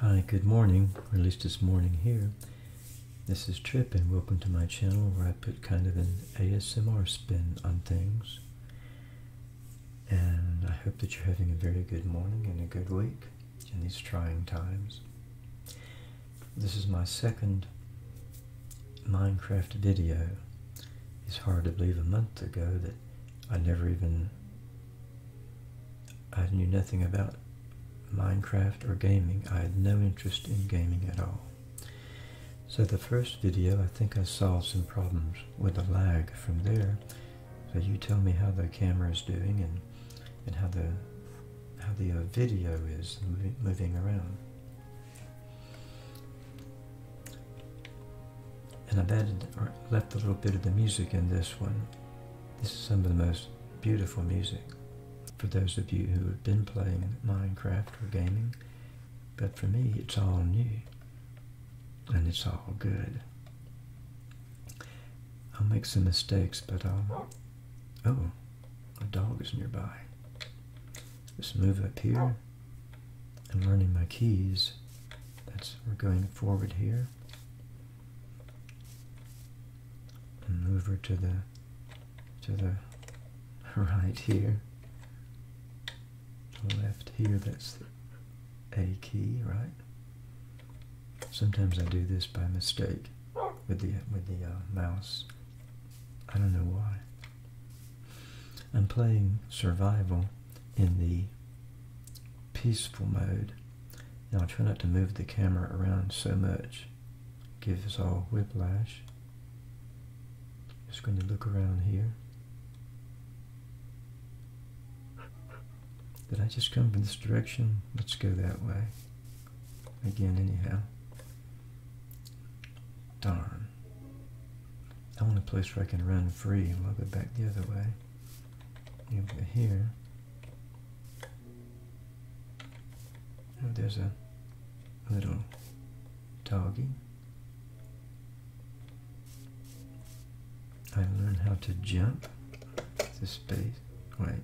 Hi, good morning, or at least it's morning here. This is Trippe, and welcome to my channel where I put kind of an ASMR spin on things. And I hope that you're having a very good morning and a good week in these trying times. This is my second Minecraft video. It's hard to believe a month ago that I never even, I knew nothing about Minecraft or gaming. I had no interest in gaming at all. So the first video, I think I solved some problems with the lag from there. So you tell me how the camera is doing and, and how the how the uh, video is moving, moving around. And I've added or left a little bit of the music in this one. This is some of the most beautiful music for those of you who have been playing Minecraft or gaming. But for me, it's all new. And it's all good. I'll make some mistakes, but I'll... Oh, a dog is nearby. Let's move up here. I'm learning my keys. That's we're going forward here. And move her to the to the right here. Left here, that's the A key, right? Sometimes I do this by mistake with the with the uh, mouse. I don't know why. I'm playing survival in the peaceful mode. Now I try not to move the camera around so much. Give us all whiplash. Just going to look around here. Did I just come from this direction? Let's go that way. Again, anyhow. Darn. I want a place where I can run free. I'll go back the other way. Over here. Oh, there's a little doggy. I learned how to jump the space. Wait.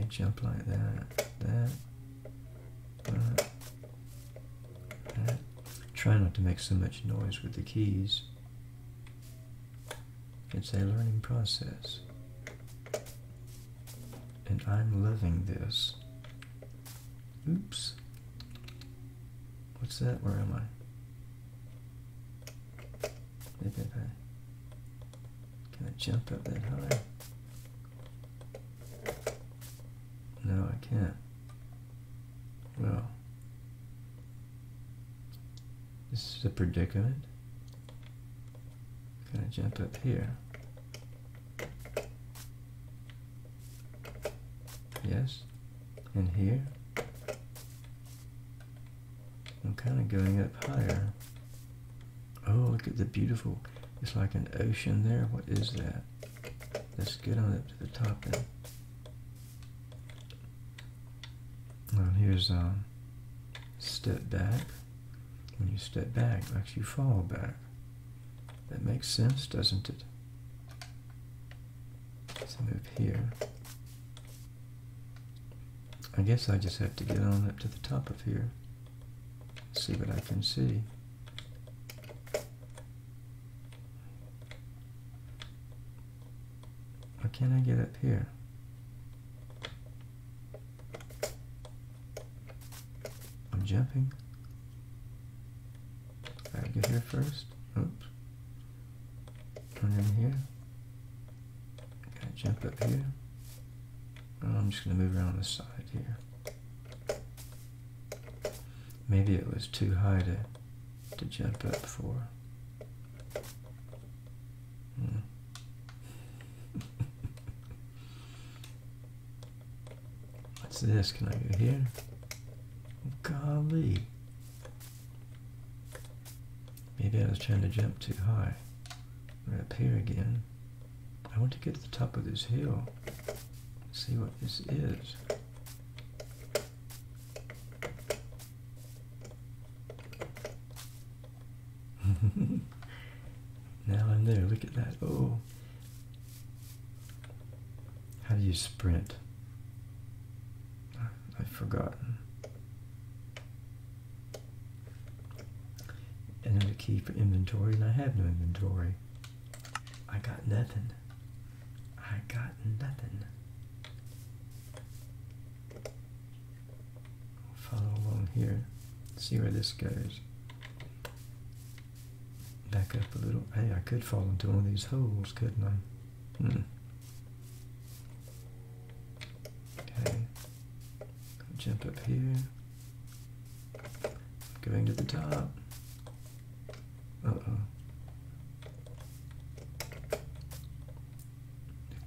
Okay, jump like that, that, that, that. Try not to make so much noise with the keys. It's a learning process. And I'm loving this. Oops. What's that? Where am I can I jump up that high? No, I can't. Well, this is a predicament. I jump up here? Yes. And here? I'm kind of going up higher. Oh, look at the beautiful, it's like an ocean there. What is that? Let's get on up to the top then. Well, here's um, step back. When you step back, it makes you fall back. That makes sense, doesn't it? Let's move here. I guess I just have to get on up to the top of here. See what I can see. Why can't I get up here? Jumping. Gotta get here first. Oops. Turn in here. Gotta jump up here. Oh, I'm just gonna move around the side here. Maybe it was too high to, to jump up for. Hmm. What's this? Can I go here? Maybe I was trying to jump too high. We're up here again. I want to get to the top of this hill. See what this is. now I'm there. Look at that. Oh. How do you sprint? I've forgotten. Key for inventory, and I have no inventory. I got nothing. I got nothing. Follow along here. See where this goes. Back up a little. Hey, I could fall into one of these holes, couldn't I? Hmm. Okay. Jump up here. Going to the top. Uh-oh.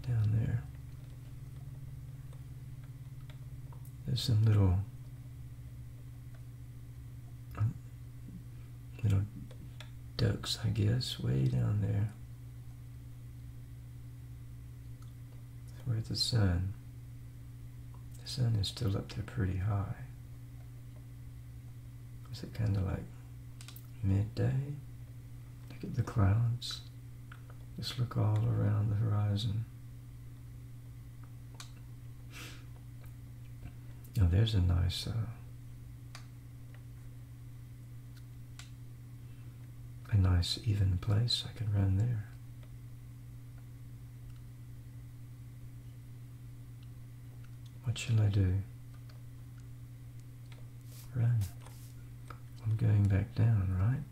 Down there. There's some little little ducks, I guess, way down there. Where's the sun? The sun is still up there pretty high. Is it kind of like midday? Look at the clouds. Just look all around the horizon. Now there's a nice uh, a nice even place I can run there. What shall I do? Run. I'm going back down, right?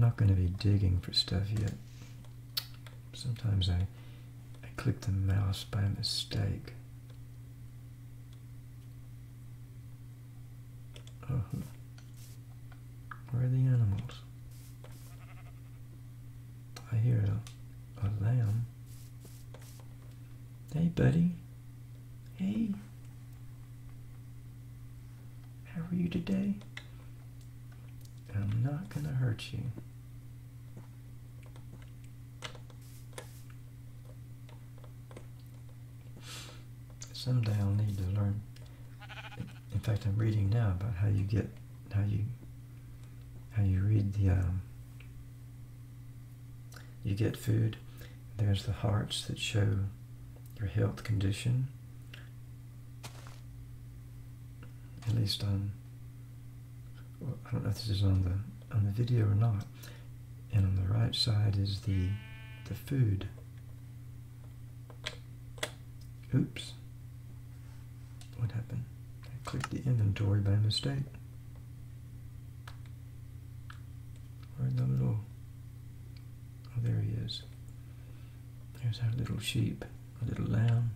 I'm not going to be digging for stuff yet. Sometimes I, I click the mouse by mistake. Oh, where are the animals? I hear a, a lamb. Hey, buddy. Hey. How are you today? I'm not going to hurt you. Someday I'll need to learn. In fact, I'm reading now about how you get, how you, how you read the, um, you get food. There's the hearts that show your health condition. At least on, well, I don't know if this is on the on the video or not. And on the right side is the the food. Oops. What happened? I clicked the inventory by mistake. Where'd the little Oh, there he is. There's our little sheep, a little lamb.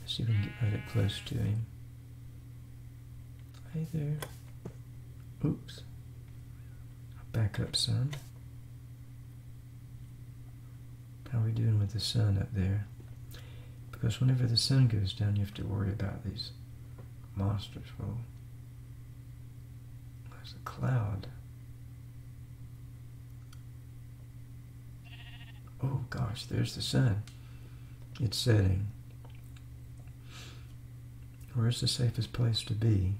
Let's see if we can get right up close to him. Hey there. Oops. Back up, son. How are we doing with the sun up there? Because whenever the sun goes down, you have to worry about these monsters. Well, there's a cloud. Oh gosh, there's the sun. It's setting. Where's the safest place to be?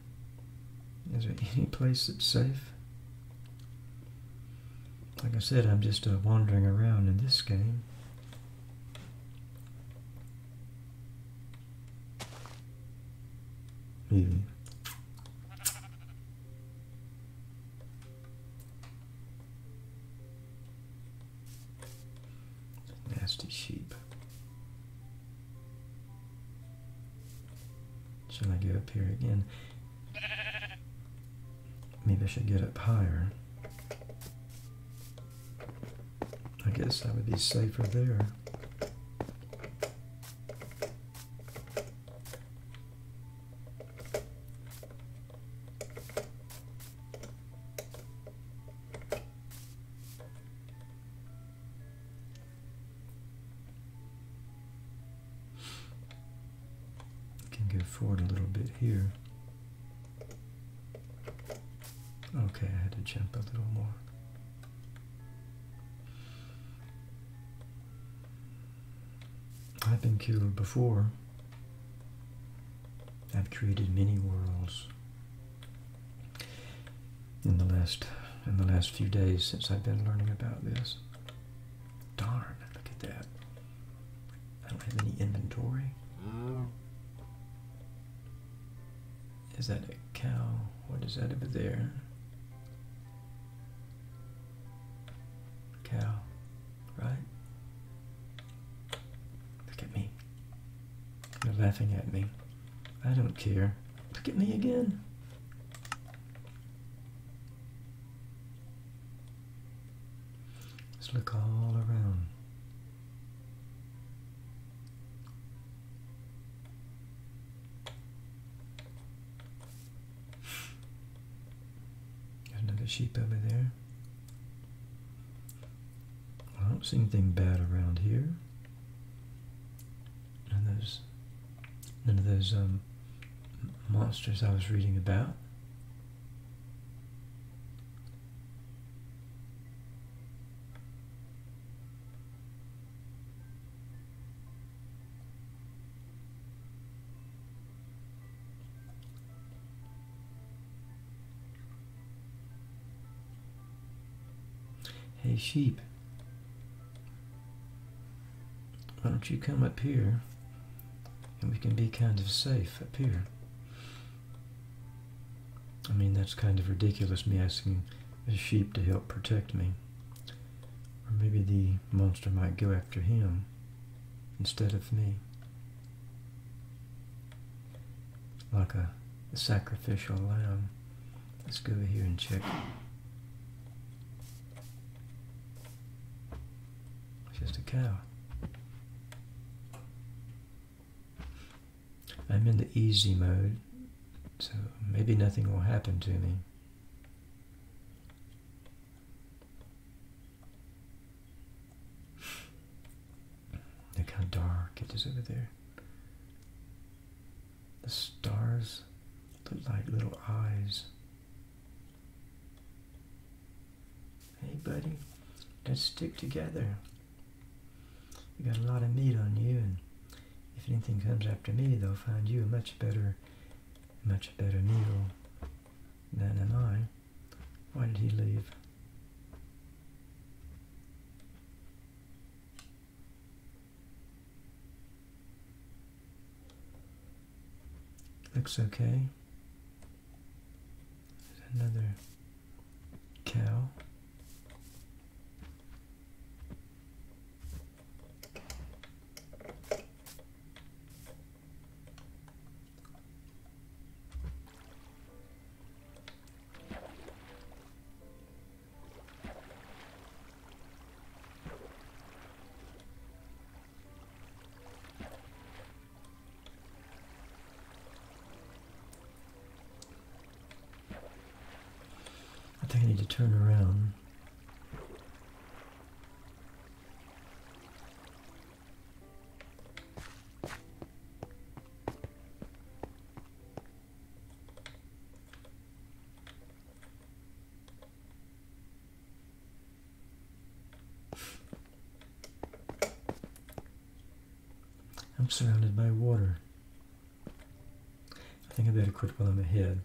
Is there any place that's safe? Like I said, I'm just uh, wandering around in this game. Maybe. Nasty sheep. Shall I go up here again? Maybe I should get up higher. I guess I would be safer there. Can go forward a little bit here. Okay, I had to jump a little more. I've been killed before. I've created many worlds in the last in the last few days since I've been learning about this. Darn, look at that. I don't have any inventory. Mm. Is that a cow? What is that over there? Laughing at me. I don't care. Look at me again. Let's look all around. There's another sheep over there. I don't see anything bad around here. Of those, none of those um, monsters I was reading about. Hey sheep, why don't you come up here and we can be kind of safe up here? I mean, that's kind of ridiculous, me asking a sheep to help protect me. Or maybe the monster might go after him instead of me. Like a, a sacrificial lamb. Let's go over here and check. It's just a cow. I'm in the easy mode, so maybe nothing will happen to me. Look how dark it is over there. The stars look like little eyes. Hey, buddy, let's stick together. You got a lot of meat on you, and if anything comes after me, they'll find you a much better, much better meal than am I. Why did he leave? Looks okay. Need to turn around. I'm surrounded by water. I think I better quit while I'm ahead.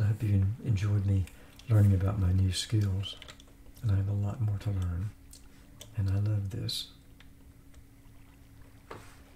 I hope you enjoyed me learning about my new skills. And I have a lot more to learn. And I love this.